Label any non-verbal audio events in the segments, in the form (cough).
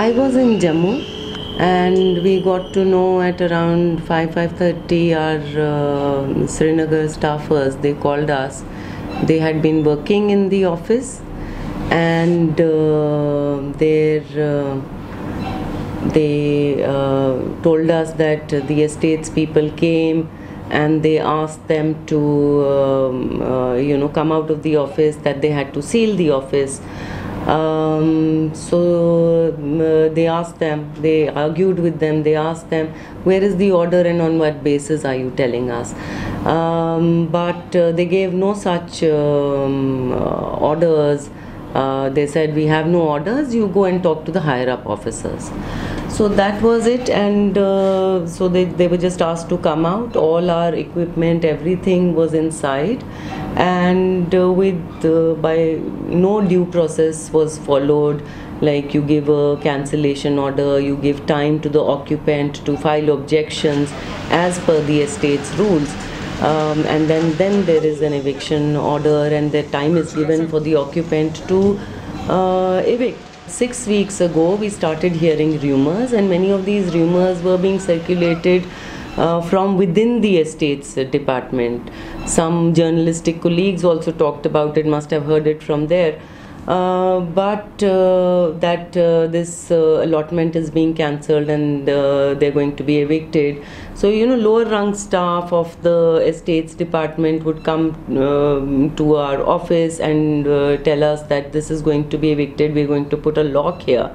I was in Jammu and we got to know at around 5 5:30 our uh, Srinagar staffers they called us. They had been working in the office and uh, their uh, they uh, told us that the estates people came and they asked them to um, uh, you know come out of the office that they had to seal the office um, so uh, they asked them they argued with them they asked them where is the order and on what basis are you telling us? Um, but uh, they gave no such um, uh, orders. Uh, they said we have no orders. You go and talk to the higher up officers. So that was it. And uh, so they, they were just asked to come out. All our equipment everything was inside and uh, with uh, by no due process was followed. Like you give a cancellation order you give time to the occupant to file objections as per the estate's rules. Um, and then then there is an eviction order and the time is given for the occupant to uh, evict. Six weeks ago we started hearing rumors and many of these rumors were being circulated from within the estates department some journalistic colleagues also talked about it must have heard it from there uh, but uh, that uh, this uh, allotment is being cancelled and uh, they're going to be evicted. So, you know, lower rung staff of the estates department would come um, to our office and uh, tell us that this is going to be evicted, we're going to put a lock here.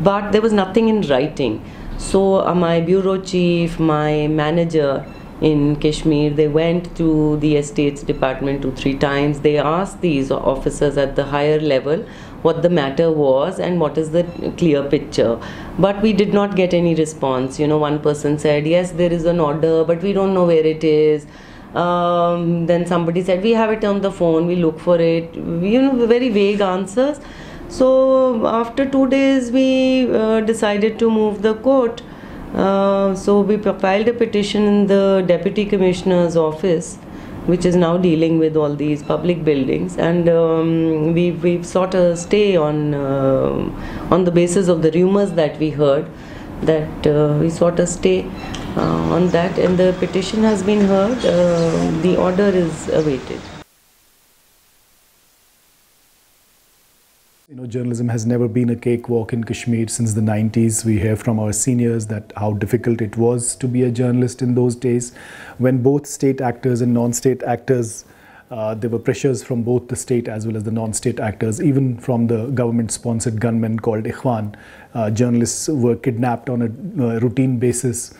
But there was nothing in writing. So, my bureau chief, my manager, in Kashmir. They went to the estates department two, three times. They asked these officers at the higher level what the matter was and what is the clear picture. But we did not get any response. You know, one person said, Yes, there is an order, but we don't know where it is. Um, then somebody said, We have it on the phone, we look for it. You know, very vague answers. So, after two days, we uh, decided to move the court. Uh, so we filed a petition in the deputy commissioner's office which is now dealing with all these public buildings. And um, we, we've sought a stay on uh, on the basis of the rumors that we heard that uh, we sought a stay uh, on that. And the petition has been heard. Uh, the order is awaited You know, journalism has never been a cakewalk in Kashmir since the 90s. We hear from our seniors that how difficult it was to be a journalist in those days when both state actors and non-state actors uh, there were pressures from both the state as well as the non-state actors, even from the government-sponsored gunmen called Ikhwan. Uh, journalists were kidnapped on a uh, routine basis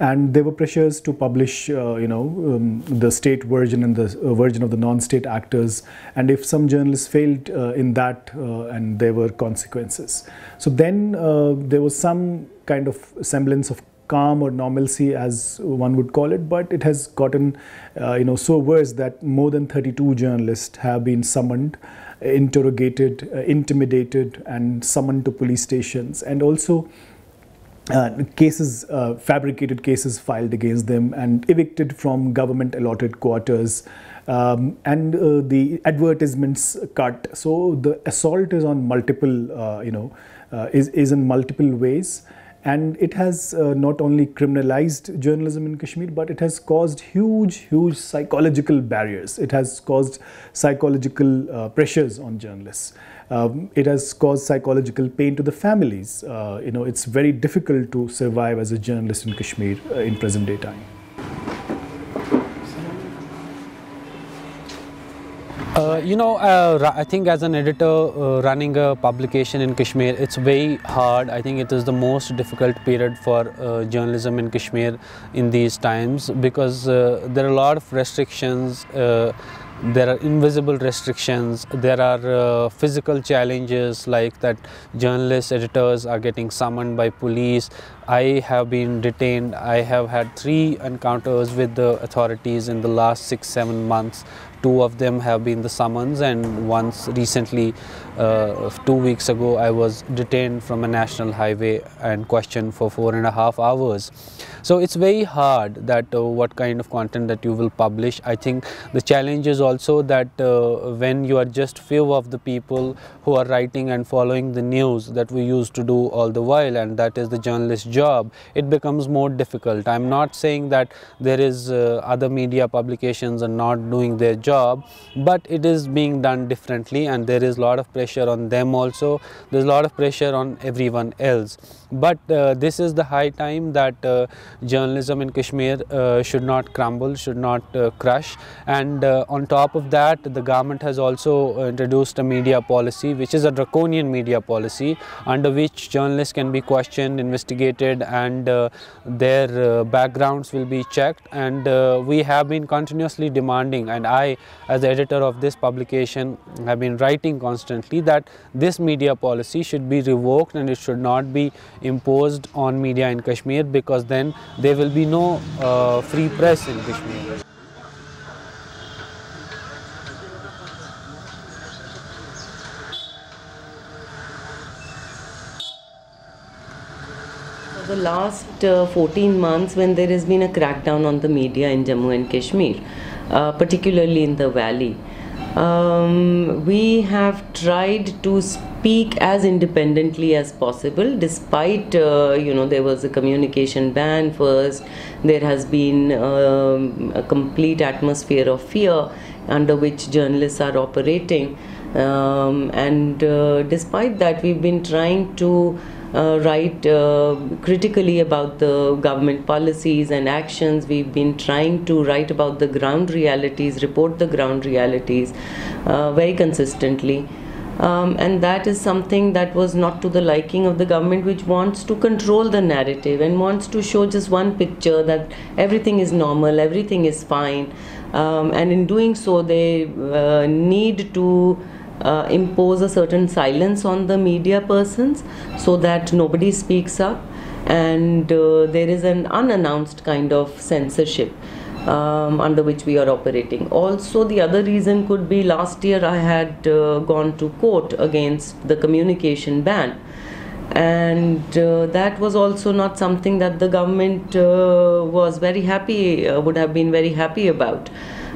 and there were pressures to publish, uh, you know, um, the state version and the uh, version of the non-state actors. And if some journalists failed uh, in that, uh, and there were consequences. So then uh, there was some kind of semblance of calm or normalcy as one would call it but it has gotten uh, you know so worse that more than 32 journalists have been summoned interrogated uh, intimidated and summoned to police stations and also uh, cases, uh, fabricated cases filed against them and evicted from government allotted quarters um, and uh, the advertisements cut. So the assault is on multiple, uh, you know, uh, is, is in multiple ways. And it has uh, not only criminalized journalism in Kashmir, but it has caused huge, huge psychological barriers. It has caused psychological pressures on journalists. Um, it has caused psychological pain to the families. Uh, you know, it's very difficult to survive as a journalist in Kashmir uh, in present day time. Uh, you know, uh, I think as an editor uh, running a publication in Kashmir, it's very hard. I think it is the most difficult period for uh, journalism in Kashmir in these times because uh, there are a lot of restrictions there are invisible restrictions. There are uh, physical challenges like that journalists editors are getting summoned by police I have been detained. I have had three encounters with the authorities in the last six, seven months. Two of them have been the summons, and once recently, uh, two weeks ago, I was detained from a national highway and questioned for four and a half hours. So it's very hard that uh, what kind of content that you will publish. I think the challenge is also that uh, when you are just few of the people who are writing and following the news that we used to do all the while, and that is the journalist's job, it becomes more difficult. I'm not saying that there is uh, other media publications are not doing their job but it is being done differently and there is a lot of pressure on them also. There's a lot of pressure on everyone else. But uh, this is the high time that uh, journalism in Kashmir uh, should not crumble, should not crush. And on top of that the government has also introduced a media policy which is a draconian media policy under which journalists can be questioned, investigated and uh, their uh, backgrounds will be checked and uh, we have been continuously demanding and I as the editor of this publication have been writing constantly that this media policy should be revoked and it should not be imposed on media in Kashmir because then there will be no uh, free press in Kashmir. The last uh, 14 months when there has been a crackdown on the media in Jammu and Kashmir, uh, particularly in the valley. Um, we have tried to speak as independently as possible despite uh, you know there was a communication ban first there has been um, a complete atmosphere of fear under which journalists are operating um, and uh, despite that we've been trying to write uh, critically about the government policies and actions. We've been trying to write about the ground realities, report the ground realities uh, very consistently. Um, and that is something that was not to the liking of the government, which wants to control the narrative and wants to show just one picture that everything is normal, everything is fine. Um, and in doing so, they uh, need to uh, impose a certain silence on the media persons so that nobody speaks up and uh, there is an unannounced kind of censorship um, under which we are operating. Also, the other reason could be last year I had uh, gone to court against the communication ban, and uh, that was also not something that the government uh, was very happy, uh, would have been very happy about.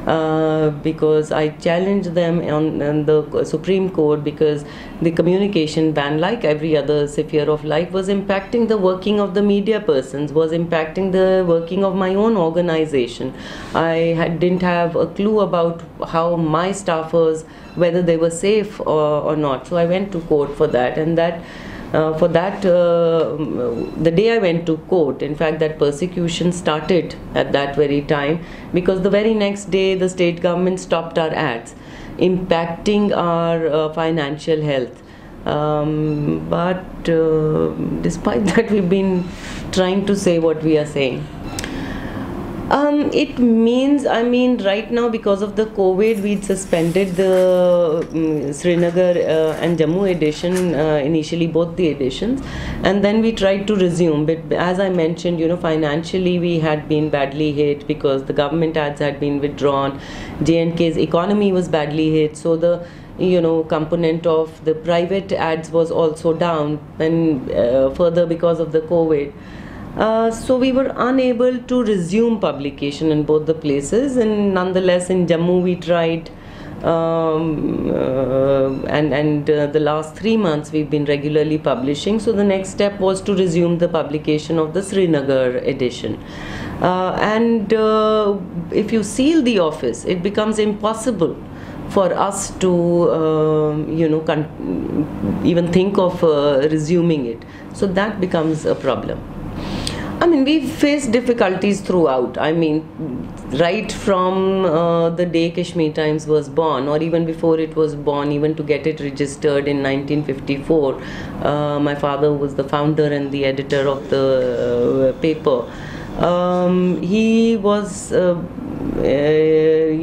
Uh, because I challenged them on, on, the Supreme Court because the communication ban, like every other sphere of life, was impacting the working of the media persons, was impacting the working of my own organization. I had, didn't have a clue about how my staffers, whether they were safe or, or not. So I went to court for that, and that for that, uh, the day I went to court, in fact, that persecution started at that very time because the very next day the state government stopped our ads, impacting our uh, financial health. Um, but uh, despite (laughs) that, we've been trying to say what we are saying. Um, it means, I mean, right now because of the COVID, we suspended the um, Srinagar uh, and Jammu edition, uh, initially both the editions, and then we tried to resume. But as I mentioned, you know, financially we had been badly hit because the government ads had been withdrawn. J&K's economy was badly hit, so the you know component of the private ads was also down, and uh, further because of the COVID. Uh, so we were unable to resume publication in both the places and nonetheless in Jammu we tried um, uh, and and uh, the last three months we've been regularly publishing. So the next step was to resume the publication of the Srinagar edition. Uh, and uh, if you seal the office it becomes impossible for us to um, you know even think of resuming it. So that becomes a problem I mean, we faced difficulties throughout. I mean, right from uh, the day Kashmir Times was born, or even before it was born, even to get it registered in 1954. Uh, my father was the founder and the editor of the uh, paper. Um, he was uh, uh,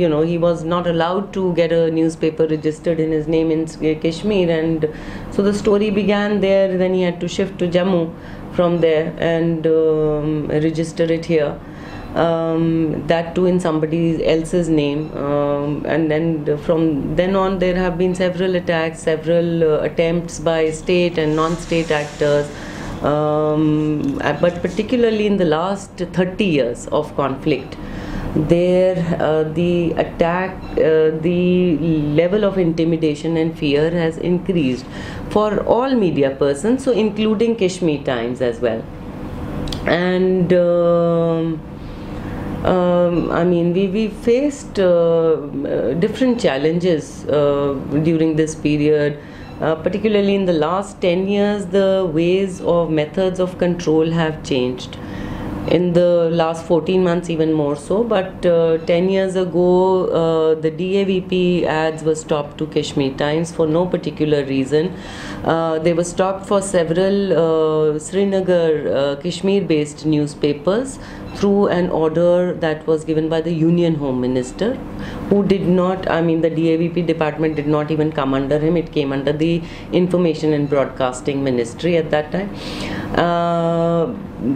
you know, he was not allowed to get a newspaper registered in his name in Kashmir, and so the story began there. Then he had to shift to Jammu from there and um, register it here. Um, that too in somebody else's name. Um, and then from then on there have been several attacks several uh, attempts by state and non-state actors. Um, uh, but particularly in the last 30 years of conflict there uh, the attack uh, the level of intimidation and fear has increased for all media persons so including kashmir times as well and um, um, I mean, we, we faced uh, different challenges uh, during this period. Uh, particularly in the last 10 years, the ways of methods of control have changed. In the last 14 months, even more so. But uh, 10 years ago, uh, the DAVP ads were stopped to Kashmir Times for no particular reason. Uh, they were stopped for several Srinagar Kashmir based newspapers through an order that was given by the Union Home Minister, who did not, I mean, the DAVP department did not even come under him, it came under the Information and Broadcasting Ministry at that time.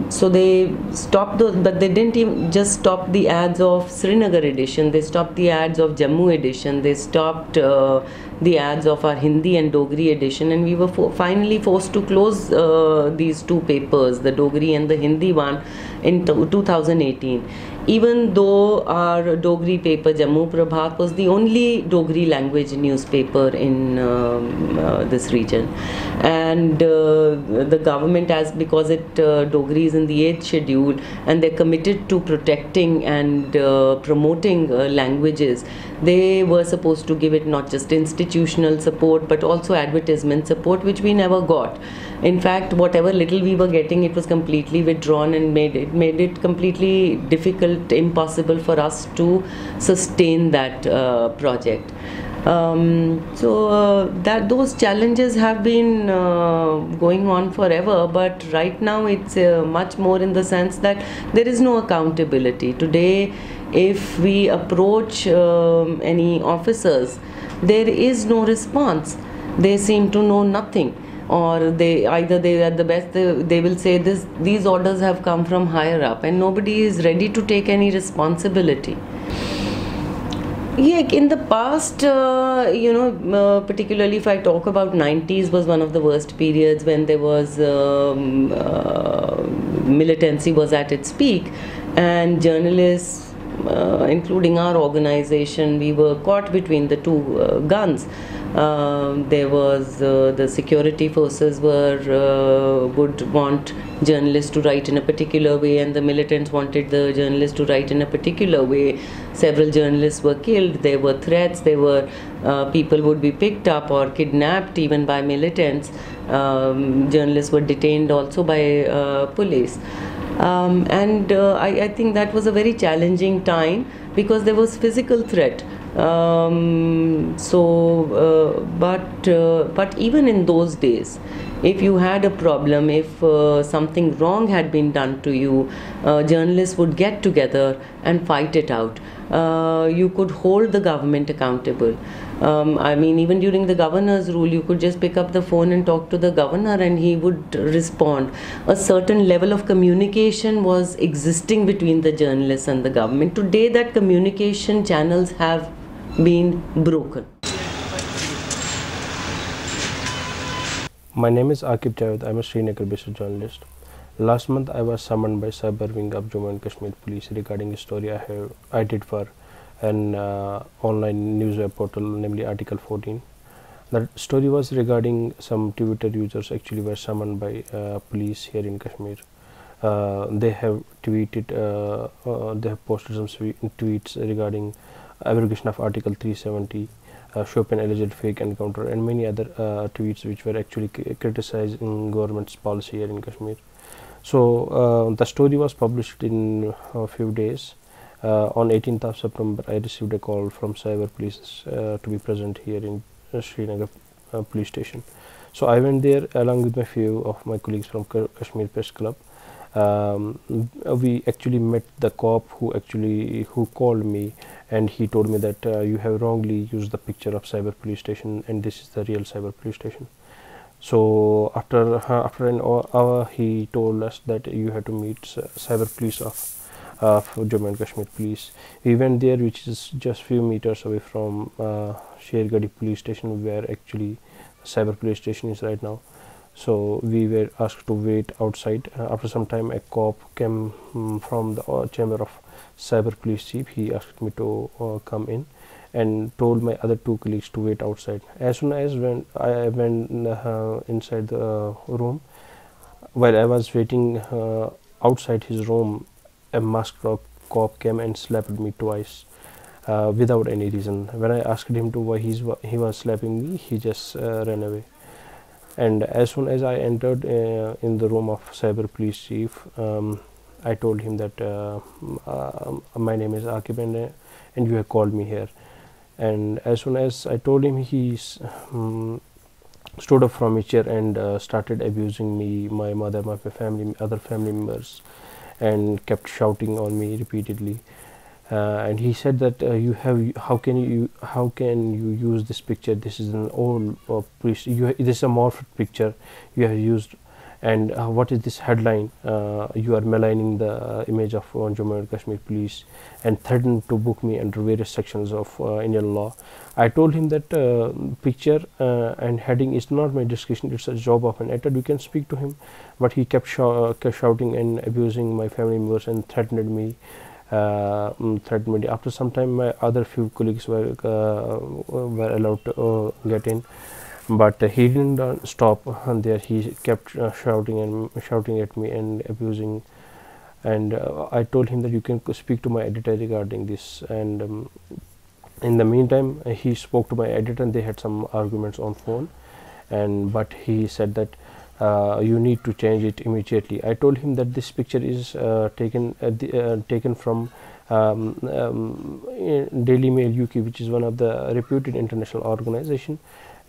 So they stopped those, but they didn't even just stop the ads of Srinagar edition, they stopped the ads of Jammu edition, they stopped. Uh, the ads of our Hindi and Dogri edition, and we were finally forced to close uh, these two papers, the Dogri and the Hindi one, in 2018. Even though our Dogri paper, Jammu Prabhat, was the only Dogri language newspaper in um, uh, this region, and uh, the government, as because it uh, Dogri is in the eighth schedule, and they're committed to protecting and uh, promoting uh, languages they were supposed to give it not just institutional support but also advertisement support which we never got. In fact whatever little we were getting it was completely withdrawn and made it made it completely difficult impossible for us to sustain that uh, project. Um, so uh, that those challenges have been uh, going on forever but right now it's uh, much more in the sense that there is no accountability. Today if we approach um, any officers there is no response. They seem to know nothing. Or they either they at the best they, they will say this these orders have come from higher up and nobody is ready to take any responsibility. Yeah in the past uh, you know uh, particularly if i talk about 90s was one of the worst periods when there was um, uh, militancy was at its peak and journalists uh, including our organization, we were caught between the two uh, guns. Uh, there was uh, the security forces were uh, would want journalists to write in a particular way, and the militants wanted the journalists to write in a particular way. Several journalists were killed. There were threats. There were uh, people would be picked up or kidnapped even by militants. Um, journalists were detained also by police. Um, and uh, I, I, think that was a very challenging time because there was physical threat. Um, so, uh, but uh, but even in those days, if you had a problem, if uh, something wrong had been done to you, uh, journalists would get together and fight it out. Uh, you could hold the government accountable. Um, I mean, even during the governor's rule, you could just pick up the phone and talk to the governor, and he would respond. A certain level of communication was existing between the journalists and the government. Today, that communication channels have been broken. My name is Auqib Javeed. I'm a Srinagar based journalist. Last month, I was summoned by Cyber Wing of Jammu and Kashmir Police regarding a story I have I did for an uh, online news web portal, namely Article 14. The story was regarding some Twitter users actually were summoned by uh, police here in Kashmir. Uh, they have tweeted, uh, uh, they have posted some tweets regarding abrogation of Article 370, uh, Shopian alleged fake encounter, and many other tweets which were actually criticizing government's policy here in Kashmir. So the story was published in a few days uh, on 18th of September, I received a call from cyber police uh, to be present here in uh, Srinagar police station. So I went there along with my few of my colleagues from Kashmir Press Club. Um, we actually met the cop who actually who called me and he told me that uh, you have wrongly used the picture of cyber police station and this is the real cyber police station. So after uh, after an hour he told us that you have to meet cyber police of of Jammu and Kashmir police. We went there which is just few meters away from uh, Shergarhi police station where actually cyber police station is right now. So we were asked to wait outside. Uh, after some time a cop came um, from the uh, chamber of cyber police chief he asked me to uh, come in and told my other two colleagues to wait outside. As soon as when i went uh, inside the room while i was waiting uh, outside his room a masked cop came and slapped me twice uh, without any reason. When i asked him to why he's he was slapping me he just ran away. And as soon as I entered uh, in the room of cyber police chief um, I told him that uh, uh, my name is Auqib and, and you have called me here. And as soon as I told him he um, stood up from his chair and uh, started abusing me my mother my family other family members and kept shouting on me repeatedly. Uh, and he said that uh, you have how can you how can you use this picture? This is an old uh, priest you this is a morphed picture. You have used and uh, what is this headline? Uh, you are maligning the image of uh, Jammu and Kashmir police and threatened to book me under various sections of Indian law. I told him that picture and heading is not my discretion. It's a job of an editor you can speak to him. But he kept, kept shouting and abusing my family members and threatened me uh, mm, threat. After some time, my other few colleagues were uh, were allowed to uh, get in, but he didn't stop there. He kept shouting and shouting at me and abusing. And I told him that you can speak to my editor regarding this. And um, in the meantime, he spoke to my editor, and they had some arguments on phone. And but he said that uh, you need to change it immediately. I told him that this picture is uh, taken uh, the, uh, taken from um, um, Daily Mail UK, which is one of the reputed international organization,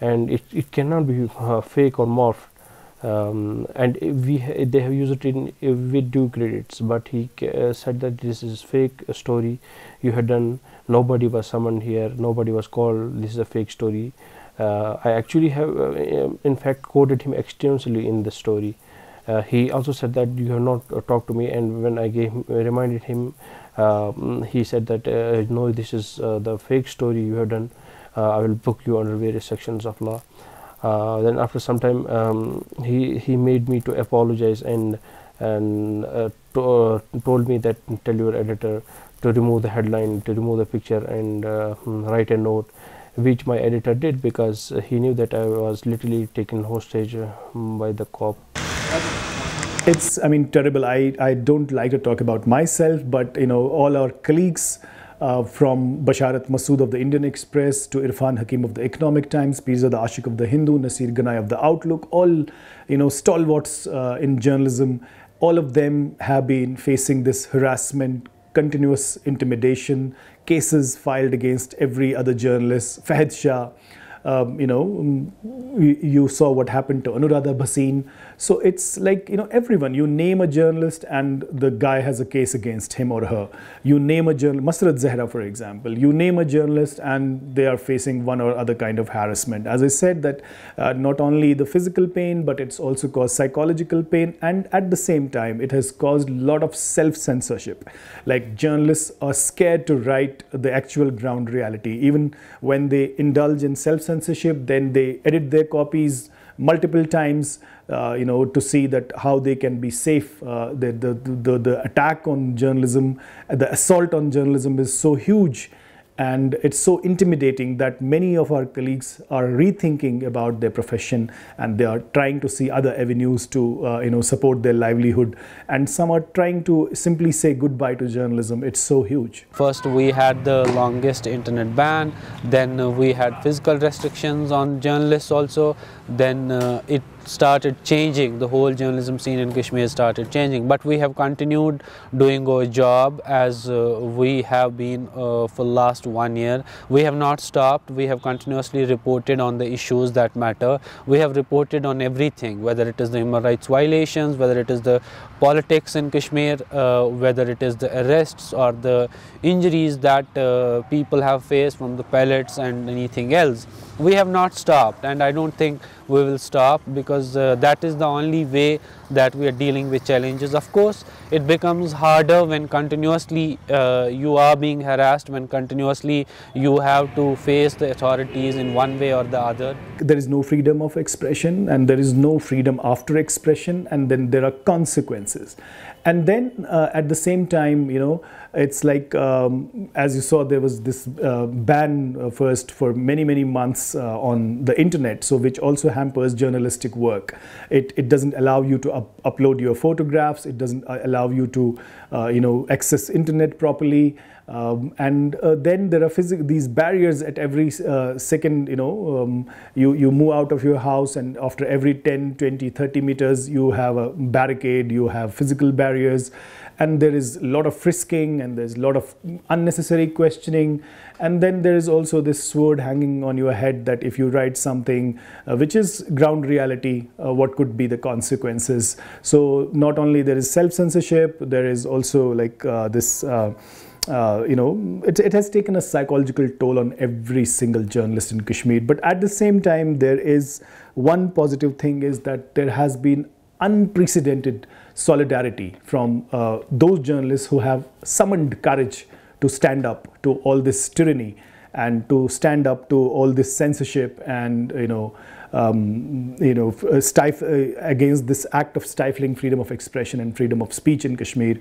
and it, it cannot be uh, fake or morphed. Um, and we they have used it in with due credits, but he said that this is fake story. You had done. Nobody was summoned here. Nobody was called. This is a fake story. Uh, I actually have uh, in fact quoted him extensively in the story. Uh, he also said that you have not talked to me and when I gave reminded him um, he said that no this is the fake story you have done I will book you under various sections of law. Uh, then after some time um, he he made me to apologize and and uh, to, uh, told me that tell your editor to remove the headline to remove the picture and write a note which my editor did because he knew that I was literally taken hostage uh, by the cop. It's, I mean, terrible. I, I don't like to talk about myself, but, you know, all our colleagues uh, from Basharat Masood of the Indian Express to Irfan Hakim of the Economic Times, Peerzada Ashiq of the Hindu, Naseer Ganai of the Outlook, all, you know, stalwarts uh, in journalism, all of them have been facing this harassment, continuous intimidation, cases filed against every other journalist, Fahad Shah, um, you know, you saw what happened to Anuradha Bhasin. So it's like, you know, everyone, you name a journalist and the guy has a case against him or her. You name a journalist, Masrat Zahra, for example, you name a journalist and they are facing one or other kind of harassment. As I said, that uh, not only the physical pain, but it's also caused psychological pain. And at the same time, it has caused a lot of self-censorship. Like journalists are scared to write the actual ground reality. Even when they indulge in self-censorship, then they edit their copies multiple times uh, you know, to see that how they can be safe. Uh, the, the, the, the attack on journalism, the assault on journalism is so huge and it's so intimidating that many of our colleagues are rethinking about their profession and they are trying to see other avenues to uh, you know support their livelihood. And some are trying to simply say goodbye to journalism. It's so huge. First we had the longest internet ban. Then we had physical restrictions on journalists also. Then uh, it started changing. The whole journalism scene in Kashmir started changing. But we have continued doing our job as uh, we have been uh, for last one year. We have not stopped. We have continuously reported on the issues that matter. We have reported on everything whether it is the human rights violations whether it is the politics in Kashmir uh, whether it is the arrests or the injuries that uh, people have faced from the pellets and anything else. We have not stopped and I don't think we will stop because uh, that is the only way that we are dealing with challenges. Of course, it becomes harder when continuously uh, you are being harassed, when continuously you have to face the authorities in one way or the other. There is no freedom of expression and there is no freedom after expression and then there are consequences. And then uh, at the same time, you know, it's like um, as you saw there was this uh, ban uh, first for many many months uh, on the internet so which also hampers journalistic work. It, it doesn't allow you to up upload your photographs. It doesn't uh, allow you to uh, you know access internet properly um, and uh, then there are these barriers at every uh, second you know um, you you move out of your house and after every 10 20 30 meters you have a barricade you have physical barriers. And there is a lot of frisking and there's a lot of unnecessary questioning. And then there is also this sword hanging on your head that if you write something uh, which is ground reality uh, what could be the consequences? So not only there is self censorship there is also like uh, this uh, you know, it, it, has taken a psychological toll on every single journalist in Kashmir. But at the same time, there is one positive thing is that there has been unprecedented solidarity from uh, those journalists who have summoned courage to stand up to all this tyranny and to stand up to all this censorship and you know um, you know, uh, stif- uh, against this act of stifling freedom of expression and freedom of speech in Kashmir,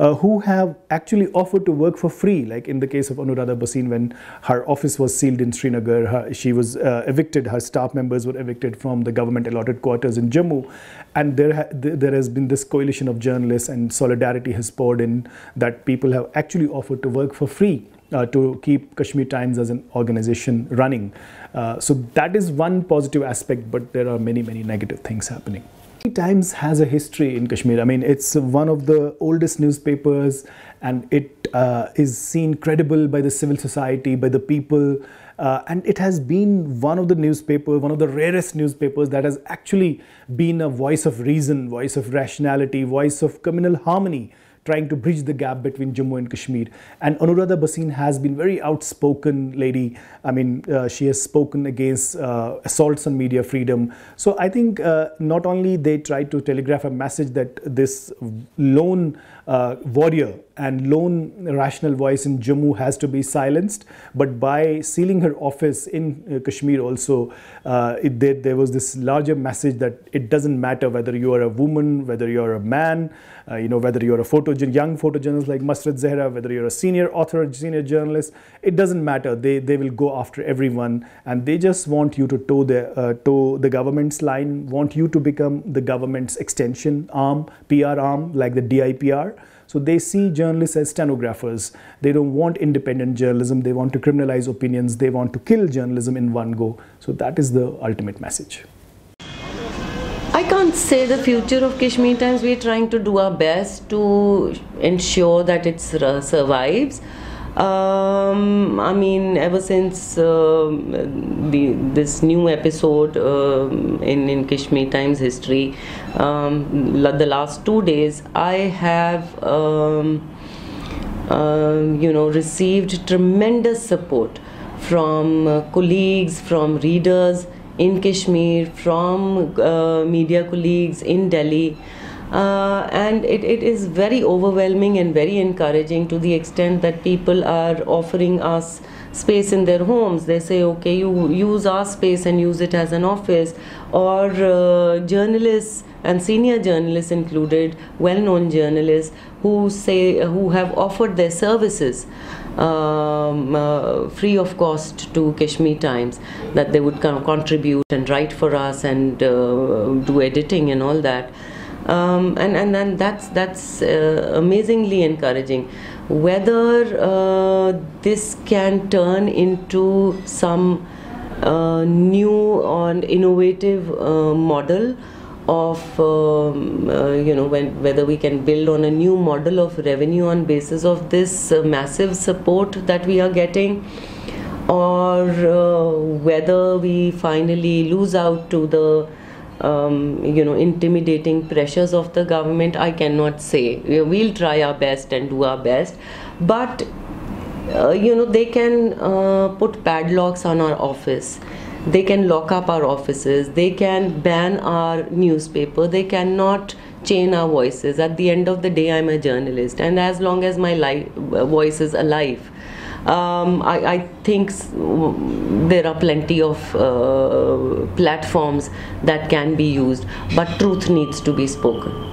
uh, who have actually offered to work for free, like in the case of Anuradha Bhasin when her office was sealed in Srinagar, her, she was evicted, her staff members were evicted from the government allotted quarters in Jammu, and there, ha- there has been this coalition of journalists and solidarity has poured in that people have actually offered to work for free uh, to keep Kashmir Times as an organization running. Uh, so that is one positive aspect, but there are many, many negative things happening. Times has a history in Kashmir. I mean, it's one of the oldest newspapers and it uh, is seen credible by the civil society, by the people. Uh, and it has been one of the newspapers, one of the rarest newspapers that has actually been a voice of reason, voice of rationality, voice of communal harmony trying to bridge the gap between Jammu and Kashmir. And Anuradha Bhasin has been very outspoken lady. I mean, uh, she has spoken against uh, assaults on media freedom. So I think uh, not only they tried to telegraph a message that this lone uh, warrior and lone rational voice in Jammu has to be silenced. But by sealing her office in uh, Kashmir also, uh, it, there, there, was this larger message that it doesn't matter whether you are a woman, whether you are a man, uh, you know, whether you're a photo, young photojournalist like Masrat Zahra, whether you're a senior author, senior journalist, it doesn't matter. They, they will go after everyone and they just want you to toe the, uh, toe the government's line, want you to become the government's extension arm, PR arm, like the DIPR. So they see journalists as stenographers. They don't want independent journalism. They want to criminalize opinions. They want to kill journalism in one go. So that is the ultimate message. I can't say the future of Kashmir Times. We're trying to do our best to ensure that it survives. Um, I mean, ever since uh, the this new episode uh, in in Kashmir Times history, um, the last two days, I have um, uh, you know received tremendous support from uh, colleagues, from readers in Kashmir, from uh, media colleagues in Delhi. Uh, and it, it is very overwhelming and very encouraging to the extent that people are offering us space in their homes. They say okay you use our space and use it as an office. Or uh, journalists and senior journalists included well-known journalists who say who have offered their services um, uh, free of cost to Kashmir Times that they would kind of contribute and write for us and uh, do editing and all that um, and and then that's that's uh, amazingly encouraging. Whether uh, this can turn into some uh, new or innovative uh, model of um, uh, you know when, whether we can build on a new model of revenue on basis of this uh, massive support that we are getting or whether we finally lose out to the um, you know intimidating pressures of the government i cannot say. We'll try our best and do our best. But uh, you know they can uh, put padlocks on our office. They can lock up our offices, they can ban our newspaper, they cannot chain our voices. At the end of the day, I'm a journalist, and as long as my life, voice is alive, um, I, I, think there are plenty of uh, platforms that can be used, but truth needs to be spoken.